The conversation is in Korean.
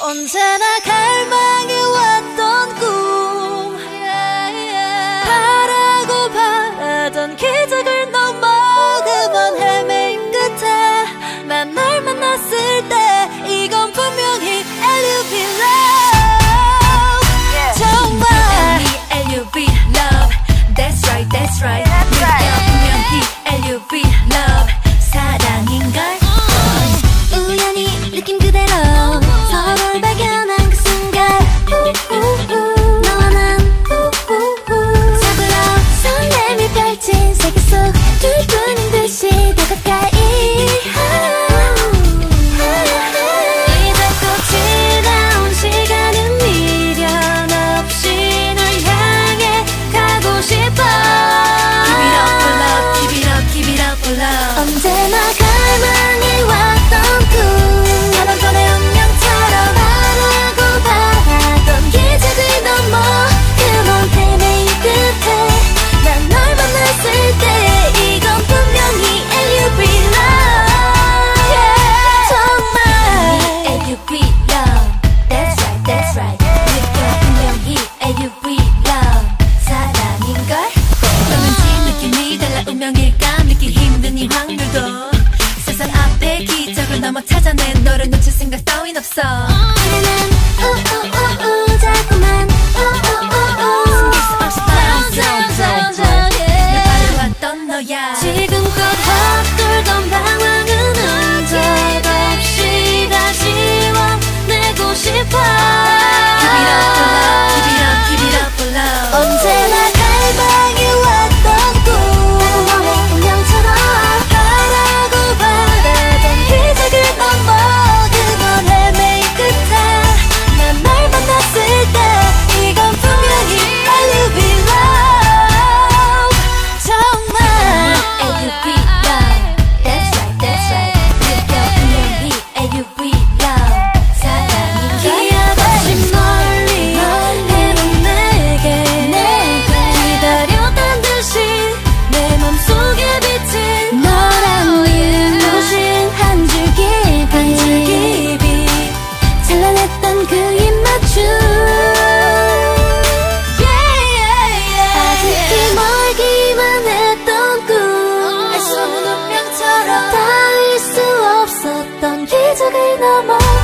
언제나 갈망해 왔던 꿈. 바라고 바라던 기적을 넘어 그만 헤맨 끝에 난 널 만났을 때 이건 분명히 LUB love. 정말 LUB love. That's right. That's right. 운명일까? 믿기 힘든 이 확률도 세상 앞에 기적을 넘어 찾아낸 너를 놓칠 생각 给那么